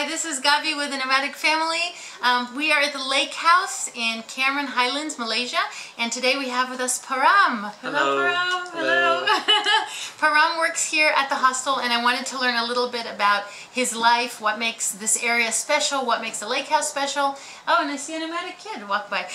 Hi, this is Gavi with the Nomadic Family. Um, we are at the lake house in Cameron Highlands, Malaysia, and today we have with us Param. Hello. Param. Hello. Param works here at the hostel, and I wanted to learn a little bit about his life, what makes this area special, what makes the lake house special. Oh, and I see a nomadic kid walk by.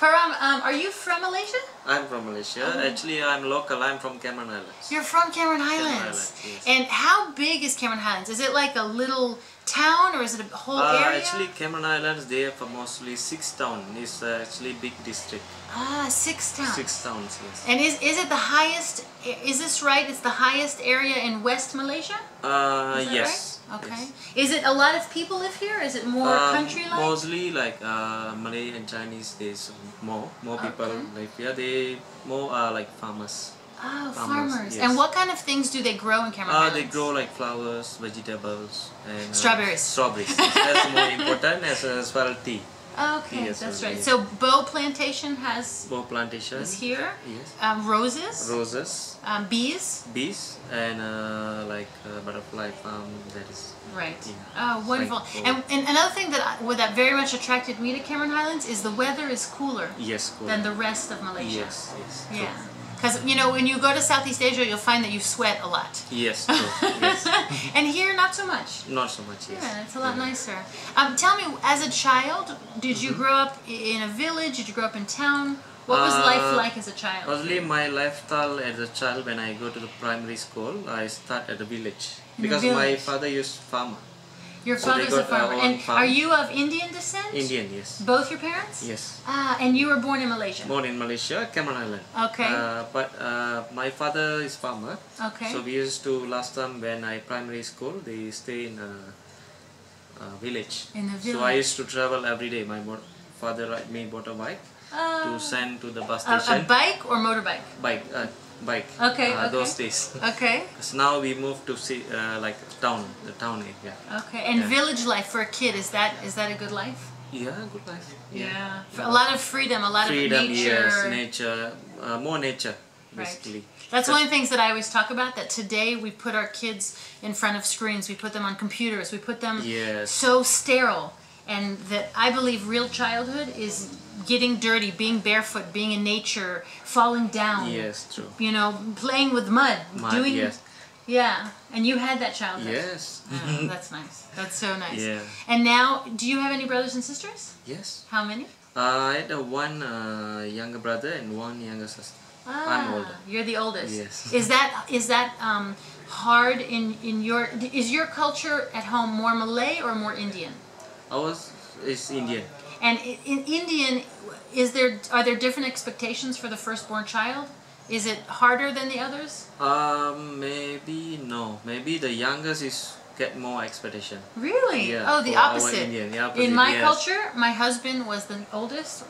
Param, um, are you from Malaysia? I'm from Malaysia. Oh. Actually, I'm local. I'm from Cameron Islands. You're from Cameron Highlands. Highlands, yes. And how big is Cameron Highlands? Is it like a little town or is it a whole Uh, area? actually, Cameron Islands, they have mostly six town. It's uh, actually big district. ah, six towns. Six towns, yes. And is is it the highest? Is this right? It's the highest area in West Malaysia. Uh, yes. right? Okay. yes. Is it a lot of people live here? Is it more Um, country like? Mostly like uh, Malay and Chinese. There's more more people Okay. live here. They more uh, like farmers. Oh, farmers, farmers. yes. And what kind of things do they grow in Cameron Uh, Highlands? they grow like flowers, vegetables, and uh, Strawberries. Strawberries. that's more important as, as well tea. Okay, Yes, that's right. So Boh Plantation has Boh plantation. is here. Yes. Um, roses, Roses, um, bees. bees, and uh, like uh, butterfly farm. That is. Right. Yeah. Oh, wonderful. Thankful. And, and another thing that I, well, that very much attracted me to Cameron Highlands is the weather is cooler Yes. Cool. than the rest of Malaysia. Yes. Yes. true. Yeah. Because, you know, when you go to Southeast Asia, you'll find that you sweat a lot. Yes. True. yes. and here, not so much. Not so much. Yes. Yeah, it's a lot nicer. Um, tell me, as a child, did you Mm-hmm. grow up in a village? Did you grow up in town? What was Uh, life like as a child? Mostly my lifestyle as a child when I go to the primary school, I start at the village In because my father used farmer. Your so father's a farmer. And farm. are you of Indian descent? Indian, yes. Both your parents? Yes. Ah, and you were born in Malaysia? Born in Malaysia, Cameron Island. Okay. Uh, but uh, my father is farmer. Okay. So we used to last time when I primary school, they stay in a, a village. In the So I used to travel every day. My father ride me motorbike Ah. to send to the bus a, station. a bike or motorbike? bike, uh, bike. Okay, uh, okay. Those days. Okay. Because now we moved to see uh, like town, the town area. Okay. And Yeah. village life for a kid is that is that a good life? Yeah, good life. For a lot of freedom, a lot Freedom, of nature. yes, nature, uh, more nature, Right. basically. That's one of the things that I always talk about. That today we put our kids in front of screens, we put them on computers, we put them Yes. so sterile, and that I believe real childhood is getting dirty, being barefoot, being in nature, falling down. Yes, true. You know, playing with mud, Mud, doing. yes. Yeah, and you had that childhood. Yes. Oh, that's nice. That's so nice. Yeah. And now, do you have any brothers and sisters? Yes. How many? Uh, I had uh, one uh, younger brother and one younger sister. Ah, older. You're the oldest. Yes. Is that is that um, hard in in your is your culture at home more Malay or more Indian? Ours is Indian. And in Indian, is there are there different expectations for the firstborn child? Is it harder than the others? Um, maybe no. Maybe the youngest is get more expectation. Really? Yeah, oh, the opposite. Indian, the opposite, In my yes. culture, my husband was the oldest.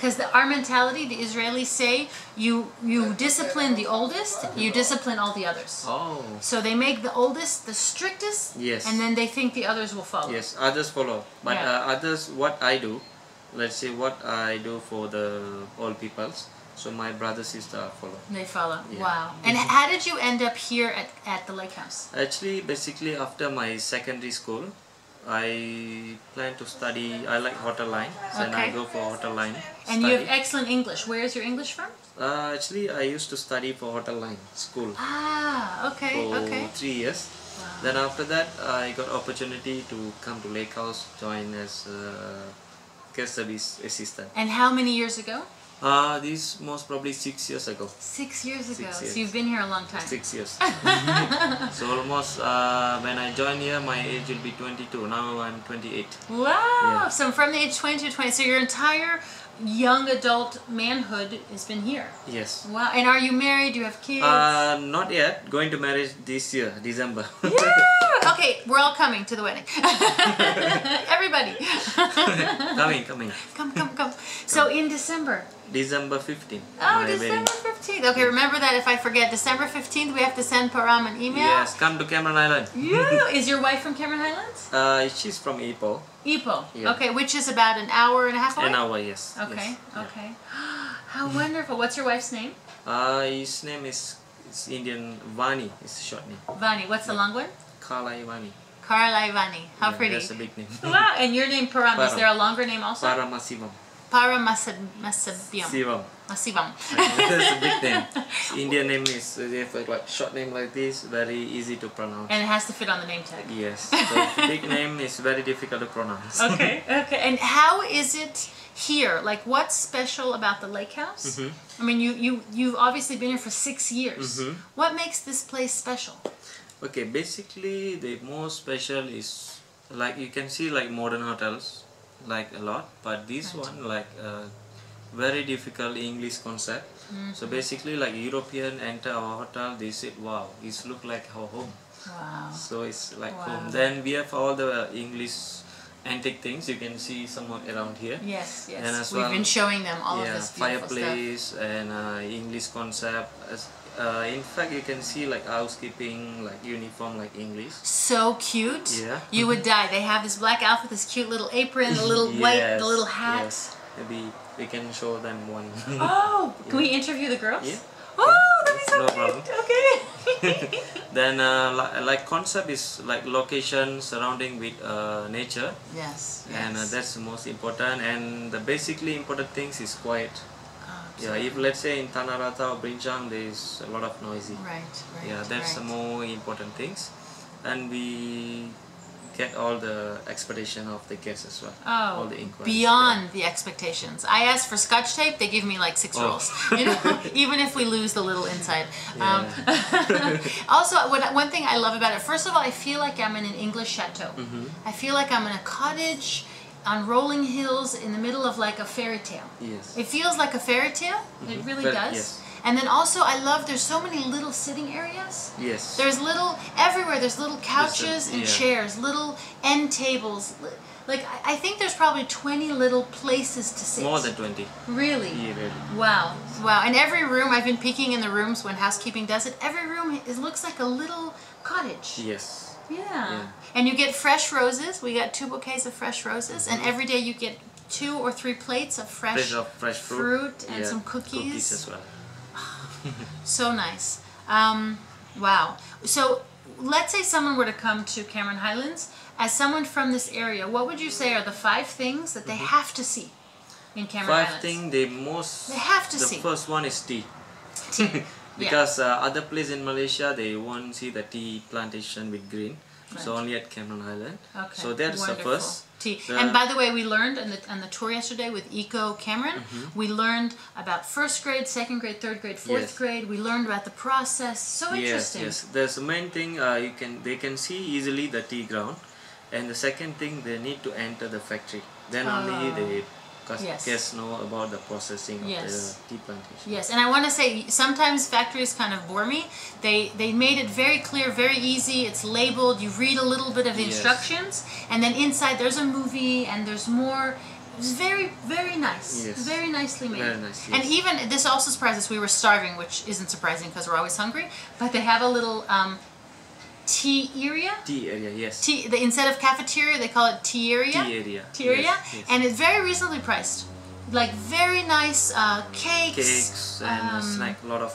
Because our mentality, the Israelis say, you you discipline the oldest, you discipline all the others. Oh. So they make the oldest the strictest, Yes. and then they think the others will follow. Yes, others follow. But Yeah. uh, others, what I do, let's say what I do for the old peoples. So my brother sister follow. They follow. Yeah. Wow. And how did you end up here at, at the lake house? Actually, basically after my secondary school, I plan to study. I like hotel line, and Okay. I go for hotel line. And you have excellent English. Where is your English from? Uh, actually, I used to study for hotel line school Ah, okay, for okay. three years. Then after that, I got opportunity to come to Lake House, join as a guest service assistant. And how many years ago? Uh, this most probably six years ago. Six years ago. Six So you've been here a long time. Six years. so almost uh, when I joined here, my age will be 22. Now I'm 28. Wow. Yeah. So from the age 20 to 20, so your entire young adult manhood has been here. Yes. Wow. And are you married? Do you have kids? Uh, not yet. Going to marriage this year, December. yeah. Okay, we're all coming to the wedding. Everybody. coming, coming. come, come, come. So in December. December 15th. Oh, December 15th. Okay, remember that if I forget. December 15th, we have to send Param an email. Yes, come to Cameron Island. Yeah. Is your wife from Cameron Highlands? Uh, she's from Ipoh. Ipoh. Yeah. Okay, which is about an hour and a half away? An hour, yes. Okay, yes, yeah. okay. How wonderful. What's your wife's name? Uh, his name is it's Indian Vani. It's a short name. Vani. What's the long one? Kalaivani. Karalavani. How Yeah, pretty. That's a big name. Wow, and your name Param. Is there a longer name also? Paramasivam. Paramasivam. Sivam. Masivam. That's a big name. Indian name is they have like short name like this, very easy to pronounce. And it has to fit on the name tag. Yes. So big name is very difficult to pronounce. Okay, okay. And how is it here? Like, what's special about the lake house? Mhm. I mean, you you you've obviously been here for six years. Mhm. What makes this place special? Okay, basically the most special is like you can see like modern hotels like a lot, but this Right. one like uh, very difficult English concept. Mm-hmm. So basically like European enter our hotel, they said wow, it's look like our home. Wow. So it's like Wow. home. Then we have all the English antique things you can see somewhat around here. Yes, yes. And as We've well- been showing them all yeah, of this beautiful stuff. fireplace and uh, English concept. As, uh, in fact, you can see like housekeeping, like uniform, like English. So cute. Yeah. You would die. They have this black outfit, this cute little apron, the little white, the little hat. yes. Maybe we can show them one. Oh, can we interview the girls? Yeah. Oh, that'd be so No cute. problem. Okay. then uh, li- like concept is like location surrounding with uh, nature yes. and uh, yes. that's the most important and the basically important things is quiet yeah if let's say in Tanah Rata or Brinchang there is a lot of noisy Right, right. yeah that's the more important things and we get all the expectation of the guests as well all Oh, the inquiries beyond the expectations. I asked for scotch tape, they give me like six Oh. rolls. You know, even if we lose the little inside. Um, also, what, one thing I love about it, first of all, I feel like I'm in an English chateau. Mhm. I feel like I'm in a cottage on rolling hills in the middle of like a fairy tale. yes It feels like a fairy tale. It Mhm. really But- does. yes. And then also, I love there's so many little sitting areas. yes There's little everywhere. There's little couches and yeah. chairs, little end tables. Like I I think there's probably 20 little places to sit. more than 20 really. yeah really Wow, wow! And every room, I've been peeking in the rooms when housekeeping does it. Every room it looks like a little cottage. yes Yeah. Yeah. And you get fresh roses. We got two bouquets of fresh roses, and every day you get two or three plates of fresh. fresh of fresh fruit, fruit and yeah, some cookies. Cookies as well So nice. Um, wow. So let's say someone were to come to Cameron Highlands. As someone from this area, what would you say are the five things that they have to see in Cameron five Highlands? thing they most They have to the see. first one is tea Tea. because uh, other place in Malaysia they won't see the tea plantation with green so only at Cameron Island Okay. so that's the first Tea. The- and by the way, we learned on the, on the tour yesterday with Eco Cameron, Mm-hmm. we learned about first grade, second grade, third grade, fourth Yes. grade. We learned about the process. So yes interesting. yes there's the main thing uh, you can they can see easily the tea ground and the second thing they need to enter the factory then only Oh. they cus- Yes. guests know about the processing Yes. of the tea plantation Yes, and I want to say sometimes factories kind of bore me. They they made it very clear, very easy. It's labeled. You read a little bit of the Yes. instructions, and then inside there's a movie and there's more. It's very very nice. Yes. Very nicely made. Very nice, And yes. even this also surprised us. We were starving, which isn't surprising because we're always hungry. But they have a little um, tea area. tea area yes Tea. The, instead of cafeteria, they call it tea area. tea area Tea area, yes, yes. and it's very reasonably priced. Like very nice uh, cakes. cakes and um, snack a lot of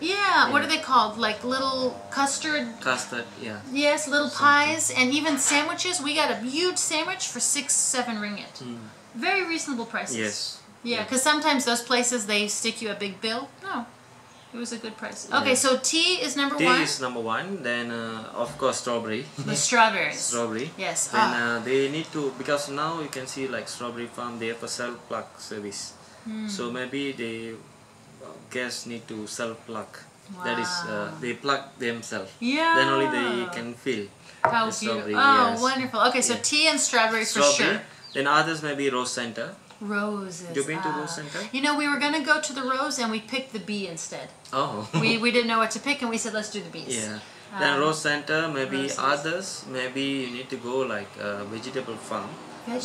Yeah, what are they called? Like little custard. custard yeah Yes, little Something. pies, and even sandwiches. We got a huge sandwich for six, seven ringgit. Mm. Very reasonable prices. yes Yeah, because sometimes those places they stick you a big bill. No, it was a good price. Okay, Yeah. so tea is number tea one. Tea is number one then uh, of course strawberry The strawberries. strawberry Yes. then ah. uh, they need to because now you can see like strawberry farm they have a self plug service Hmm. so maybe they uh, guests need to self plug that is uh, they plug themselves yeah. then only they can fill How the beautiful. strawberry, Oh, yes. wonderful. Okay, so Yeah. tea and strawberry, for strawberry sure. then others maybe rose center Roses. you been to rose center You know, we were gonna go to the rose and we picked the bee instead. oh We we didn't know what to pick and we said let's do the bees. yeah then Um, rose center maybe roses. others maybe you need to go like a vegetable farm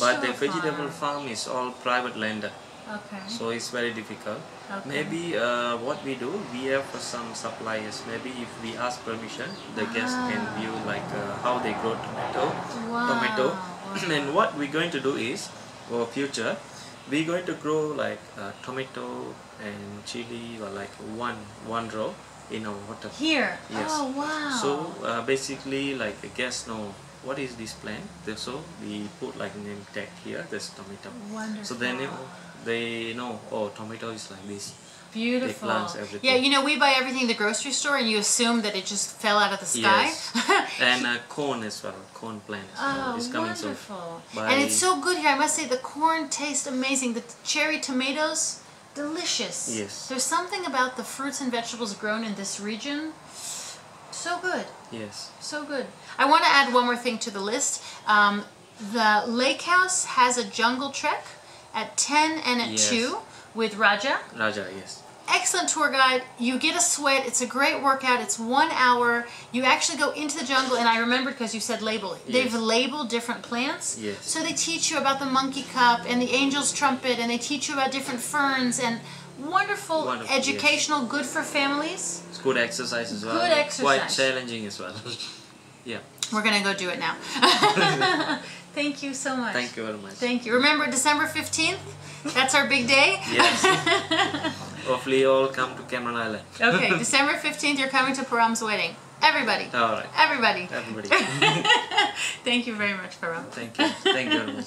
but the vegetable farm. farm is all private lender Okay. so it's very difficult okay. maybe uh, what we do we have uh, some suppliers maybe if we ask permission the guests can Ah. view like uh, how they grow tomato Wow. tomato wow. and what we're going to do is for future we're going to grow like uh, tomato and chili or like one one row in our hotel. Here. Yes. Oh wow. So uh, basically, like the guests know what is this plant. So we put like name tag here. There's tomato. wonderful. So then you know, they know oh tomato is like this. Beautiful. plants. Yeah, you know, we buy everything at the grocery store and you assume that it just fell out of the sky. Yes. And uh, corn as well. Corn plant as well oh, is coming wonderful. And it's so good here. I must say, the corn tastes amazing. The cherry tomatoes, delicious. Yes. There's something about the fruits and vegetables grown in this region. So good. Yes. So good. I want to add one more thing to the list. Um, the lake house has a jungle trek at 10 and at Yes. 2 with Raja. Raja. Yes. Excellent tour guide. You get a sweat. It's a great workout. It's one hour. You actually go into the jungle, and I remembered because you said label. They've labeled different plants. Yes. So they teach you about the monkey cup and the angel's trumpet, and they teach you about different ferns and wonderful, Wonderful, yes. educational, good for families. It's good exercise as well. Good exercise. Quite challenging as well. yeah. We're gonna go do it now. Thank you so much. Thank you very much. Thank you. Remember December fifteenth? That's our big day. Yes. Hopefully, you all come to Cameron Island. okay, December fifteenth. You're coming to Param's wedding. Everybody. All right. Everybody. Everybody. Thank you very much, Param. Thank you. Thank you very much.